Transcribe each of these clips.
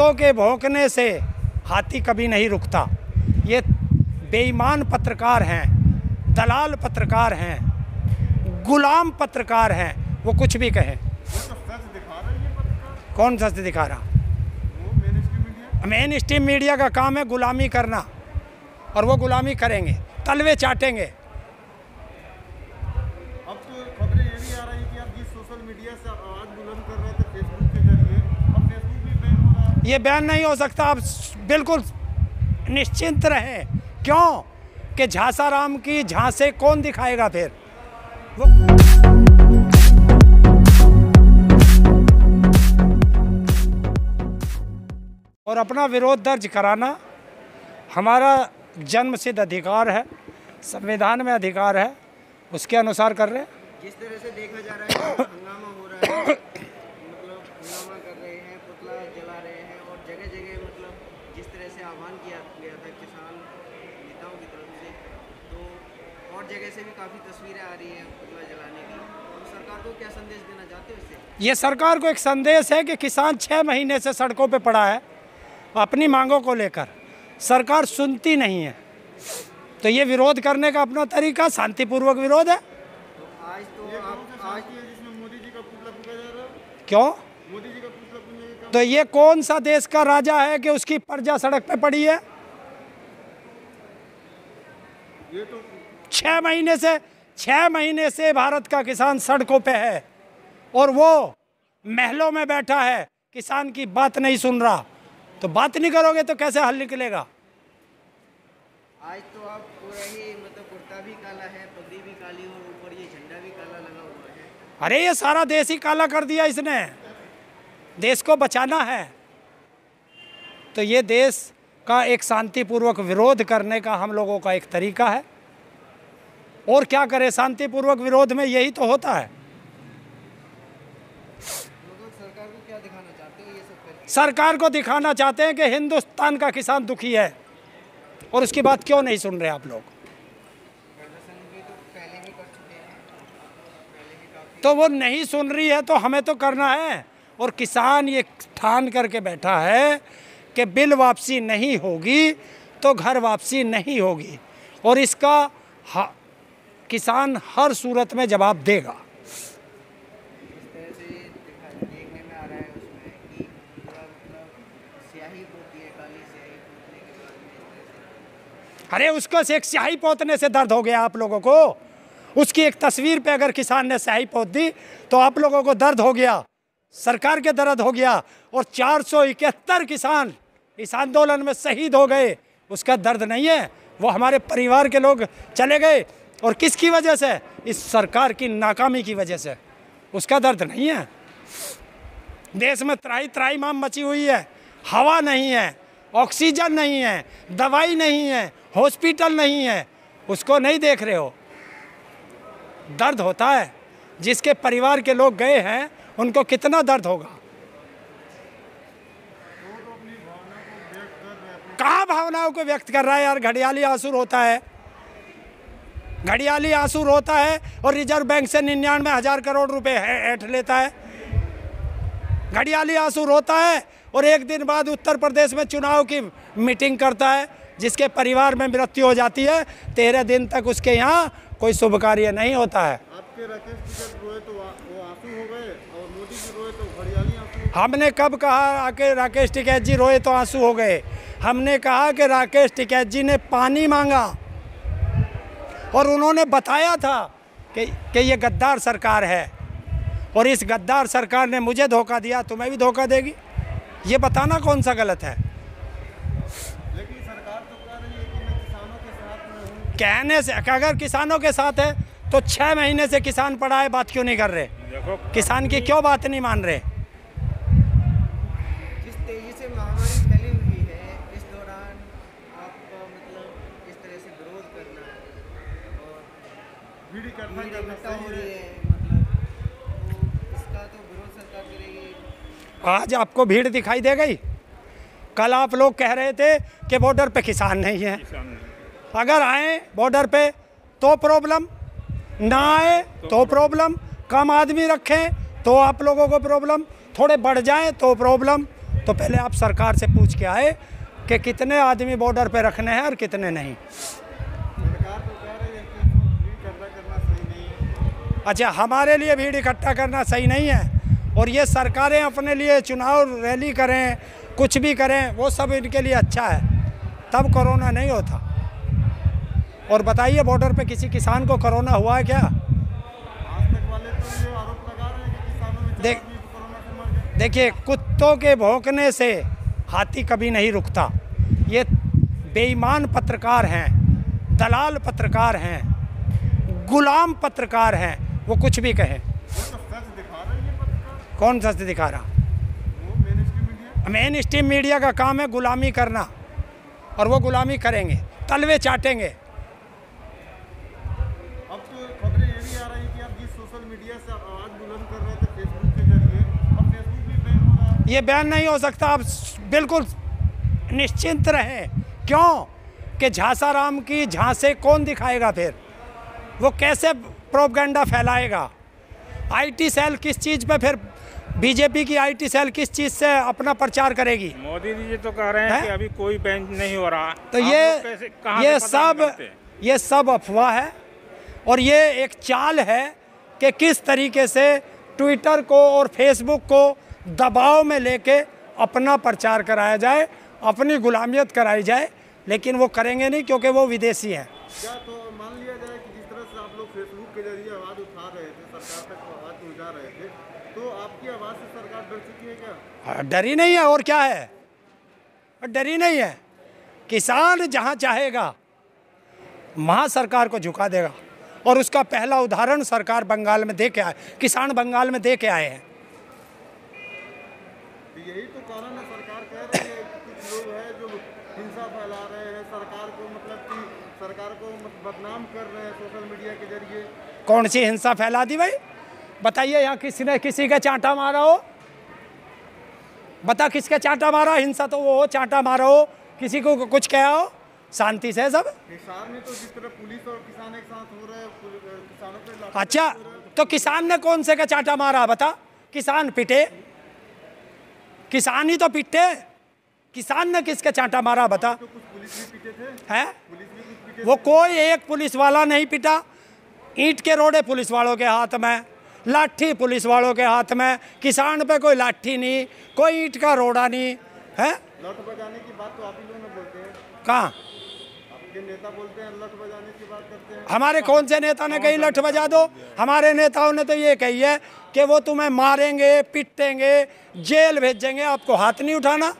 कुत्तों के भौंकने से हाथी कभी नहीं रुकता। ये बेईमान पत्रकार हैं, दलाल पत्रकार हैं, गुलाम पत्रकार हैं, वो कुछ भी कहें। कौन सच दिखा रहा? मेन स्ट्रीम मीडिया का काम है गुलामी करना, और वो गुलामी करेंगे, तलवे चाटेंगे। अब तो खबरें ये भी आ रही कि आप जिस सोशल मीडिया से आवाज़ बुलंद कर रहे थे फेसबुक के ज़रिए अब फेसबुक भी बैन हो रहा है ये बयान नहीं हो सकता। आप बिल्कुल निश्चिंत रहें। क्यों? कि झांसाराम की झांसे कौन दिखाएगा फिर? वो और अपना विरोध दर्ज कराना हमारा जन्म सिद्ध अधिकार है, संविधान में अधिकार है, उसके अनुसार कर रहे जिस तरह से देखा जा रहा है हंगामा हो रहा है मतलब हंगामा कर रहे हैं पुतला जला रहे हैं और जगह जगह मतलब जिस तरह से आह्वान किया गया था किसान नेताओं की तरफ़ से तो और जगह से भी काफ़ी तस्वीरें आ रही हैं पुतला जलाने की। तो सरकार को क्या संदेश देना चाहते हो इससे ये सरकार को एक संदेश है कि किसान छः महीने से सड़कों पे पड़ा है अपनी मांगों को लेकर। सरकार सुनती नहीं है। तो ये विरोध करने का अपना तरीका शांतिपूर्वक विरोध है। तो आज तो आप जिसमें मोदी जी का पुतला फूका जा रहा है? क्यों? मोदी जी का पुतला तो ये कौन सा देश का राजा है कि उसकी प्रजा सड़क पे पड़ी है? ये तो छः महीने से छः महीने से भारत का किसान सड़कों पे है। और वो महलों में बैठा है। किसान की बात नहीं सुन रहा। तो बात नहीं करोगे तो कैसे हल निकलेगा? आज तो आप पूरा ही मतलब कुर्ता भी काला है पगड़ी भी काली और ऊपर ये झंडा भी काला लगा हुआ है। अरे ये सारा देश ही काला कर दिया इसने। देश को बचाना है। तो ये देश का एक शांतिपूर्वक विरोध करने का हम लोगों का एक तरीका है। और क्या करें, शांतिपूर्वक विरोध में यही तो होता है। सरकार को दिखाना चाहते हो को हिंदुस्तान का किसान दुखी है। और उसकी बात क्यों नहीं सुन रहे आप लोग? तो वो नहीं सुन रही है तो हमें तो करना है। और किसान ये ठान करके बैठा है कि बिल वापसी नहीं होगी तो घर वापसी नहीं होगी। और इसका किसान हर सूरत में जवाब देगा। अरे, उसको से एक स्याही पोतने से दर्द हो गया आप लोगों को। उसकी एक तस्वीर पे अगर किसान ने स्याही पोत दी तो आप लोगों को दर्द हो गया। सरकार के दर्द हो गया और चार सौ इकहत्तर किसान इस आंदोलन में शहीद हो गए। उसका दर्द नहीं है, वो हमारे परिवार के लोग चले गए। और किसकी वजह से? इस सरकार की नाकामी की वजह से। उसका दर्द नहीं है। देश में त्राही त्राही माम मची हुई है। हवा नहीं है, ऑक्सीजन नहीं है, दवाई नहीं है, हॉस्पिटल नहीं है। उसको नहीं देख रहे हो। दर्द होता है। जिसके परिवार के लोग गए हैं उनको कितना दर्द होगा? कहाँ भावनाओं को व्यक्त कर रहा है यार? घड़ियाली आँसू होता है। घड़ियाली आँसू होता है और रिज़र्व बैंक से निन्यानवे हज़ार करोड़ रुपए ऐंठ लेता है। घड़ियाली आँसू रोता है और एक दिन बाद उत्तर प्रदेश में चुनाव की मीटिंग करता है, जिसके परिवार में मृत्यु हो जाती है। तेरह दिन तक उसके यहाँ कोई शुभ कार्य नहीं होता है। आपके राकेश टिकट रोए तो आ- वो आँसू हो गए और मोदी जी रोए तो हरियाली आँसू हमने कब कहा आके राकेश टिकैत जी रोए तो आँसू हो गए। हमने कहा कि राकेश टिकैत जी ने पानी मांगा। और उन्होंने बताया था कि कि ये गद्दार सरकार है। और इस गद्दार सरकार ने मुझे धोखा दिया तुम्हें भी धोखा देगी। ये बताना कौन सा गलत है? लेकिन सरकार तो कह रही है कि किसानों के साथ कहने से अगर किसानों के साथ है तो छः महीने से किसान पड़ा है बात क्यों नहीं कर रहे? किसान की क्यों बात नहीं मान रहे? भीड़ इकट्ठा करना हो सही है मतलब तो इसका तो विरोध आज आपको भीड़ दिखाई दे गई। कल आप लोग कह रहे थे कि बॉर्डर पे किसान नहीं है। अगर आए बॉर्डर पे तो प्रॉब्लम। ना आए तो प्रॉब्लम। कम आदमी रखें तो आप लोगों को प्रॉब्लम। थोड़े बढ़ जाएँ तो प्रॉब्लम। तो पहले आप सरकार से पूछ के आए कि कितने आदमी बॉर्डर पे रखने हैं और कितने नहीं सरकार तो कह रही है कि इसको भीड़ इकट्ठा करना सही नहीं है अच्छा हमारे लिए भीड़ इकट्ठा करना सही नहीं है। और ये सरकारें अपने लिए चुनाव रैली करें, कुछ भी करें, वो सब इनके लिए अच्छा है। तब कोरोना नहीं होता। और बताइए बॉर्डर पे किसी किसान को कोरोना हुआ है क्या? देख- देखिए, कुत्तों के भौंकने से हाथी कभी नहीं रुकता। ये बेईमान पत्रकार हैं, दलाल पत्रकार हैं, गुलाम पत्रकार हैं। वो कुछ भी कहे। कौन सच दिखा रहा? मेन स्ट्रीम मीडिया का काम है गुलामी करना और वो गुलामी करेंगे तलवे चाटेंगे। अब तो खबरें ये भी आ रही कि आप जिस सोशल मीडिया से आवाज़ बुलंद कर रहे थे फेसबुक के ज़रिए अब फेसबुक भी बैन हो रहा है। ये बयान नहीं हो सकता आप बिल्कुल निश्चिंत रहें। क्यों? कि झांसाराम की झांसे कौन दिखाएगा फिर? वो कैसे प्रोपगंडा फैलाएगा। आईटी सेल किस चीज़ पे फिर बीजेपी की आईटी सेल किस चीज़ से अपना प्रचार करेगी? मोदी जी तो कह रहे हैं हैं? कि अभी कोई बेंच नहीं हो रहा। तो ये ये सब ये सब अफवाह है और ये एक चाल है कि किस तरीके से ट्विटर को और फेसबुक को दबाव में लेके अपना प्रचार कराया जाए अपनी गुलामियत कराई जाए लेकिन वो करेंगे नहीं क्योंकि वो विदेशी हैं। क्या तो मान लिया जाए कि जिस तरह से आप लोग फेसबुक के ज़रिए आवाज़ उठा रहे थे सरकार तक आवाज़ पहुँचा रहे थे। तो आपकी आवाज़ से सरकार डर चुकी है क्या? हाँ, डरी नहीं है और क्या है? डरी नहीं है। किसान जहाँ चाहेगा वहाँ सरकार को झुका देगा। और उसका पहला उदाहरण सरकार बंगाल में दे के आए किसान बंगाल में दे के आए हैं। तो यही तो कारण है सरकार कह रही है कि कुछ लोग हैं जो हिंसा फैला रहे हैं सरकार को मतलब कि सरकार को बदनाम कर रहे हैं सोशल मीडिया के ज़रिए। कौन सी हिंसा फैला दी भाई? बताइए यहाँ किसी ने किसी का चांटा मारा हो? बता किसके चांटा मारा? हिंसा तो वो हो चांटा मारा हो। किसी को कुछ कहा हो? शांति से सब? हिसार में तो जिस तरह पुलिस और किसान एक साथ हो रहे किसानों पे अच्छा तो किसान ने कौन से का चांटा मारा? बता। किसान पिटे। किसान ही तो पिटे किसान ने किसका चांटा मारा? बता। तो है? वो कोई एक पुलिस वाला नहीं पिटा। ईंट के रोड़े पुलिस वालों के हाथ में लाठी पुलिस वालों के हाथ में किसान पे कोई लाठी नहीं कोई ईंट का रोड़ा नहीं है? लठ बजाने की बात तो आप ही लोग बोलते हैं। कहाँ? आपके नेता बोलते हैं लठ बजाने की बात करते हैं। हमारे कौन से नेता ने कही लठ बजा दो? हमारे नेताओं ने तो ये कही है कि वो तुम्हें मारेंगे पिटेंगे जेल भेजेंगे आपको हाथ नहीं उठाना।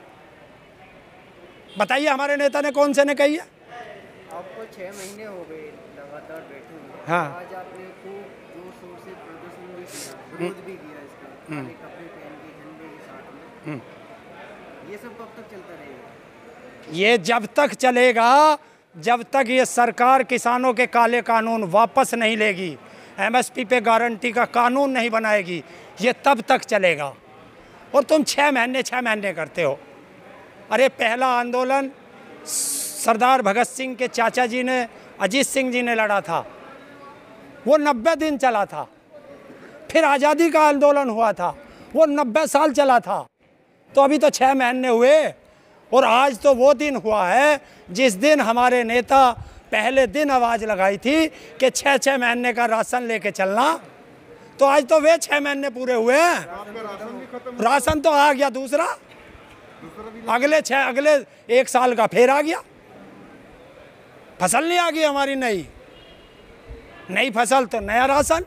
बताइए हमारे नेता ने कौन से ने कही है? आपको छः महीने हो गए लगातार बैठे हुए। हाँ। आज आपने खूब ज़ोर शोर से प्रदर्शन भी किया विरोध भी किया इसका कपड़े पहन के झंडे के साथ में। ये सब कब तक चलता रहेगा? ये जब तक चलेगा जब तक ये सरकार किसानों के काले कानून वापस नहीं लेगी एमएसपी पे गारंटी का कानून नहीं बनाएगी ये तब तक चलेगा। और तुम छः महीने छः महीने करते हो। अरे पहला आंदोलन सरदार भगत सिंह के चाचा जी ने, अजीत सिंह जी ने लड़ा था। वो नब्बे दिन चला था। फिर आज़ादी का आंदोलन हुआ था। वो नब्बे साल चला था। तो अभी तो छः महीने हुए और आज तो वो दिन हुआ है जिस दिन हमारे नेता पहले दिन आवाज़ लगाई थी कि छः छः महीने का राशन लेके चलना। तो आज तो वे छः महीने पूरे हुए हैं। राशन तो आ गया दूसरा। अगले छः अगले एक साल का फिर आ गया। फ़सल नहीं आ गई हमारी नई। नई फ़सल तो नया राशन।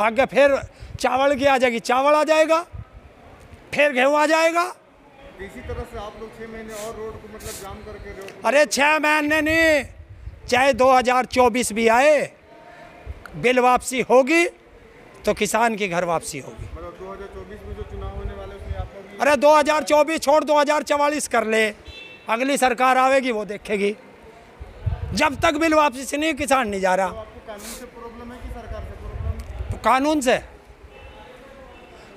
आगे फिर चावल की आ जाएगी चावल आ जाएगा फिर गेहूँ आ जाएगा। इसी तरह से आप लोग छह महीने और रोड को मतलब जाम करके अरे छः महीने नहीं चाहे 2024 भी आए बिल वापसी होगी तो किसान की घर वापसी होगी। मतलब 2024 में जो चुनाव होने वाले उसमें आपका भी अरे 2024 छोड़ 2044 कर ले। अगली सरकार आवेगी वो देखेगी। जब तक बिल वापसी से नहीं किसान नहीं जा रहा। तो कानून से प्रॉब्लम है कि सरकार से प्रॉब्लम तो कानून से।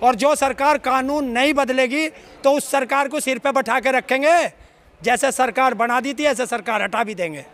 और जो सरकार कानून नहीं बदलेगी तो उस सरकार को सिर पे बैठा के रखेंगे। जैसे सरकार बना दी थी ऐसे सरकार हटा भी देंगे।